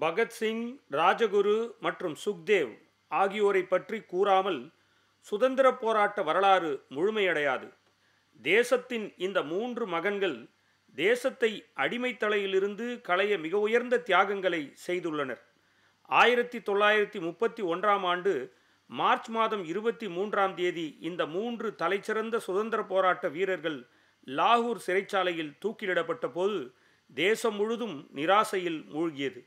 பகத்சிங் ராஜகுரு மற்றும் சுக்தேவ் ஆகியோரை பற்றி கூறாமல் சுதந்திர போராட்ட வரலாறு முழுமையடையாது. தேசத்தின் இந்த மூன்று மகன்கள் தேசத்தை அடிமைத்தலையிலிருந்து களைய மிக உயர்ந்த தியாகங்களை செய்துள்ளனர். ஆயிரத்தி தொள்ளாயிரத்தி முப்பத்தி ஒன்றாம் ஆண்டு மார்ச் மாதம் இருபத்தி மூன்றாம் தேதி இந்த மூன்று தலைச்சிறந்த சுதந்திர போராட்ட வீரர்கள் லாகூர் சிறைச்சாலையில் தூக்கிலிடப்பட்ட போது தேசம் முழுதும் நிராசையில் மூழ்கியது.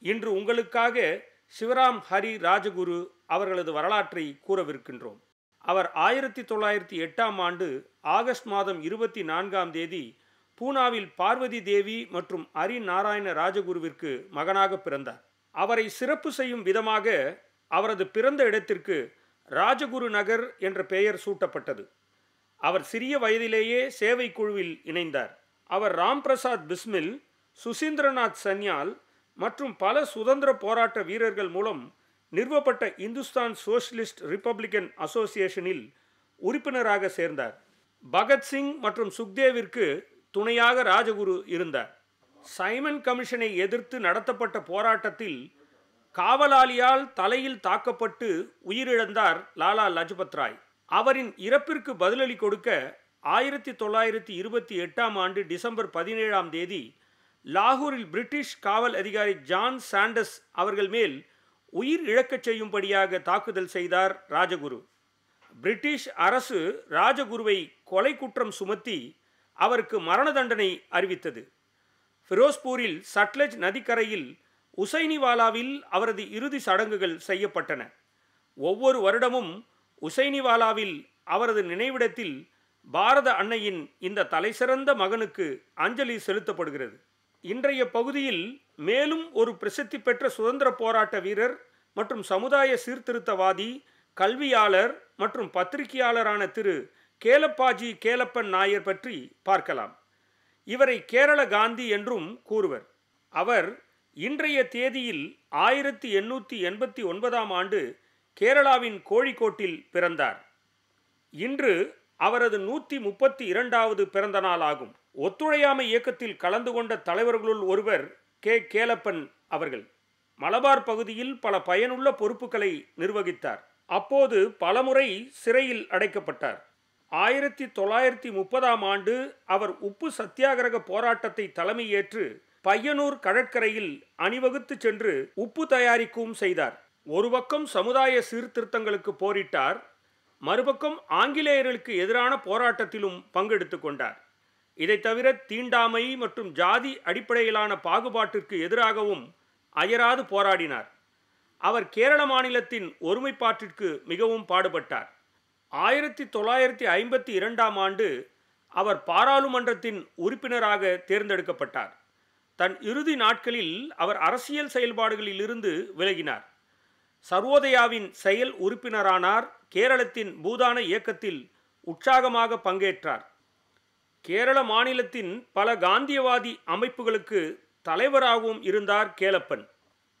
இன்று உங்களுக்காக சிவராம் ஹரி ராஜகுரு அவர்களது வரலாற்றை கூறவிருக்கின்றோம். அவர் ஆயிரத்தி தொள்ளாயிரத்தி எட்டாம் ஆண்டு ஆகஸ்ட் மாதம் இருபத்தி நான்காம் தேதி பூனாவில் பார்வதி தேவி மற்றும் ஹரி நாராயண ராஜகுருவிற்கு மகனாக பிறந்தார். அவரை சிறப்பு செய்யும் விதமாக அவரது பிறந்த இடத்திற்கு ராஜகுரு நகர் என்ற பெயர் சூட்டப்பட்டது. அவர் சிறிய வயதிலேயே சேவை குழுவில் இணைந்தார். அவர் ராம்பிரசாத் பிஸ்மில் சுசீந்திரநாத் சன்யால் மற்றும் பல சுதந்திர போராட்ட வீரர்கள் மூலம் நிறுவப்பட்ட இந்துஸ்தான் சோஷலிஸ்ட் ரிப்பப்ளிகன் அசோசியேஷனில் உறுப்பினராக சேர்ந்தார். பகத்சிங் மற்றும் சுக்தேவிற்கு துணையாக ராஜகுரு இருந்தார். சைமன் கமிஷனை எதிர்த்து நடத்தப்பட்ட போராட்டத்தில் காவலாளியால் தலையில் தாக்கப்பட்டு உயிரிழந்தார் லாலா லஜபத் ராய். அவரின் இறப்பிற்கு பதிலளி கொடுக்க ஆயிரத்தி தொள்ளாயிரத்தி இருபத்தி எட்டாம் ஆண்டு டிசம்பர் பதினேழாம் தேதி லாகூரில் பிரிட்டிஷ் காவல் அதிகாரி ஜான் சாண்டஸ் அவர்கள் மேல் உயிர் இழக்கச் செய்யும்படியாக தாக்குதல் செய்தார் ராஜகுரு. பிரிட்டிஷ் அரசு ராஜகுருவை கொலை குற்றம் சுமத்தி அவருக்கு மரண தண்டனை அறிவித்தது. ஃபிரோஸ்பூரில் சட்லஜ் நதிக்கரையில் உசைனிவாலாவில் அவரது இறுதி சடங்குகள் செய்யப்பட்டன. ஒவ்வொரு வருடமும் உசைனிவாலாவில் அவரது நினைவிடத்தில் பாரத அன்னையின் இந்த தலைசிறந்த மகனுக்கு அஞ்சலி செலுத்தப்படுகிறது. இன்றைய பகுதியில் மேலும் ஒரு பிரசித்தி பெற்ற சுதந்திர போராட்ட வீரர் மற்றும் சமுதாய சீர்திருத்தவாதி கல்வியாளர் மற்றும் பத்திரிகையாளரான திரு. கேலப்பாஜி கேலப்பன் நாயர் பற்றி பார்க்கலாம். இவரை கேரள காந்தி என்றும் கூறுவர். அவர் இன்றைய தேதியில் ஆயிரத்தி எண்ணூற்றி எண்பத்தி ஒன்பதாம் ஆண்டு கேரளாவின் கோழிக்கோட்டில் பிறந்தார். இன்று அவரது நூற்றி முப்பத்தி இரண்டாவது பிறந்த நாள் ஆகும். ஒத்துழையாமை இயக்கத்தில் கலந்து கொண்ட தலைவர்களுள் ஒருவர் கே. கேலப்பன் அவர்கள். மலபார் பகுதியில் பல பயனுள்ள பொறுப்புகளை நிர்வகித்தார். அப்போது பலமுறை சிறையில் அடைக்கப்பட்டார். ஆயிரத்தி தொள்ளாயிரத்தி முப்பதாம் ஆண்டு அவர் உப்பு சத்தியாகிரக போராட்டத்தை தலைமையேற்று பையனூர் கடற்கரையில் அணிவகுத்து சென்று உப்பு தயாரிக்கவும் செய்தார். ஒரு பக்கம் சமுதாய சீர்திருத்தங்களுக்கு போரிட்டார். மறுபக்கம் ஆங்கிலேயர்களுக்கு எதிரான போராட்டத்திலும் பங்கெடுத்து கொண்டார். இதை தவிர தீண்டாமை மற்றும் ஜாதி அடிப்படையிலான பாகுபாட்டிற்கு எதிராகவும் அயராது போராடினார். அவர் கேரள மாநிலத்தின் ஒருமைப்பாட்டிற்கு மிகவும் பாடுபட்டார். ஆயிரத்தி தொள்ளாயிரத்தி ஐம்பத்தி இரண்டாம் ஆண்டு அவர் பாராளுமன்றத்தின் உறுப்பினராக தேர்ந்தெடுக்கப்பட்டார். தன் இறுதி நாட்களில் அவர் அரசியல் செயல்பாடுகளில் இருந்து விலகினார். சர்வோதயாவின் செயல் உறுப்பினரானார். கேரளத்தின் பூதான இயக்கத்தில் உற்சாகமாக பங்கேற்றார். கேரள மாநிலத்தின் பல காந்தியவாதி அமைப்புகளுக்கு தலைவராகவும் இருந்தார் கேலப்பன்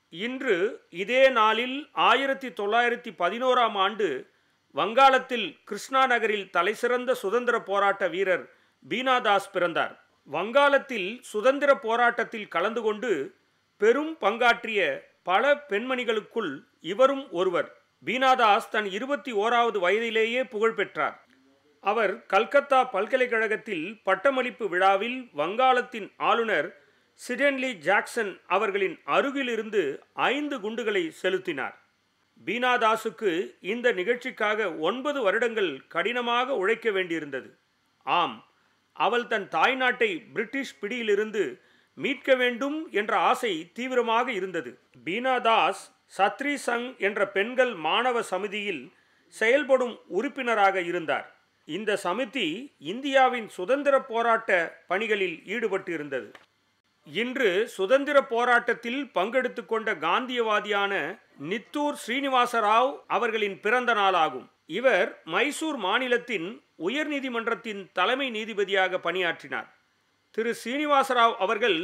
இன்று இதே நாளில் ஆயிரத்தி தொள்ளாயிரத்தி பதினோராம் ஆண்டு வங்காளத்தில் கிருஷ்ணா நகரில் தலைசிறந்த சுதந்திர போராட்ட வீரர் பீனாதாஸ் பிறந்தார். வங்காளத்தில் சுதந்திர போராட்டத்தில் கலந்து கொண்டு பெரும் பங்காற்றிய பல பெண்மணிகளுக்குள் இவரும் ஒருவர். பீனாதாஸ் தன் இருபத்தி ஓராவது வயதிலேயே புகழ் பெற்றார். அவர் கல்கத்தா பல்கலைக்கழகத்தில் பட்டமளிப்பு விழாவில் வங்காளத்தின் ஆளுநர் சிடன்லி ஜாக்சன் அவர்களின் அருகிலிருந்து ஐந்து குண்டுகளை செலுத்தினார். பீனாதாஸுக்கு இந்த நிகழ்ச்சிக்காக ஒன்பது வருடங்கள் கடினமாக உழைக்க வேண்டியிருந்தது. ஆம் அவள் தன் தாய்நாட்டை பிரிட்டிஷ் பிடியிலிருந்து மீட்க வேண்டும் என்ற ஆசை தீவிரமாக இருந்தது. பீனாதாஸ் சத்ரி சங் என்ற பெண்கள் மாணவ சமிதியில் செயல்படும் உறுப்பினராக இருந்தார். இந்த சமிதி இந்தியாவின் சுதந்திர போராட்ட பணிகளில் ஈடுபட்டு இருந்தது இன்று சுதந்திர போராட்டத்தில் பங்கெடுத்து கொண்ட காந்தியவாதியான நித்தூர் ஸ்ரீனிவாசராவ் அவர்களின் பிறந்த நாளாகும். இவர் மைசூர் மாநிலத்தின் உயர்நீதிமன்றத்தின் தலைமை நீதிபதியாக பணியாற்றினார். திரு ஸ்ரீனிவாசராவ் அவர்கள்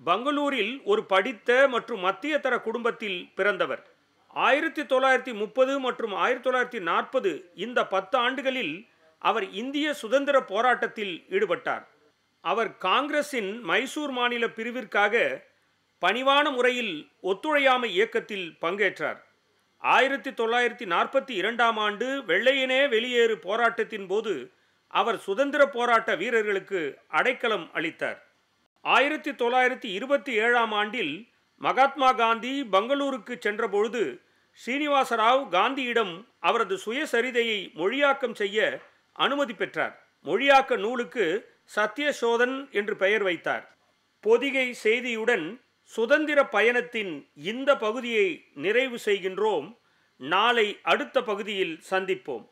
பங்களூரில் ஒரு படித்த மற்றும் மத்திய தர குடும்பத்தில் பிறந்தவர். ஆயிரத்தி தொள்ளாயிரத்தி முப்பது மற்றும் ஆயிரத்தி தொள்ளாயிரத்தி நாற்பது இந்த பத்து ஆண்டுகளில் அவர் இந்திய சுதந்திர போராட்டத்தில் ஈடுபட்டார். அவர் காங்கிரஸின் மைசூர் மாநில பிரிவிற்காக பணிவான முறையில் ஒத்துழையாமை இயக்கத்தில் பங்கேற்றார். ஆயிரத்தி தொள்ளாயிரத்தி நாற்பத்தி இரண்டாம் ஆண்டு வெள்ளையனே வெளியேறு போராட்டத்தின் போது அவர் சுதந்திர போராட்ட வீரர்களுக்கு அடைக்கலம் அளித்தார். ஆயிரத்தி தொள்ளாயிரத்தி இருபத்தி ஏழாம் ஆண்டில் மகாத்மா காந்தி பெங்களூருக்கு சென்றபொழுது ஸ்ரீனிவாசராவ் காந்தியிடம் அவரது சுயசரிதையை மொழியாக்கம் செய்ய அனுமதி பெற்றார். மொழியாக்க நூலுக்கு சத்யசோதன் என்று பெயர் வைத்தார். பொதிகை செய்தியுடன் சுதந்திர பயணத்தின் இந்த பகுதியை நிறைவு செய்கின்றோம். நாளை அடுத்த பகுதியில் சந்திப்போம்.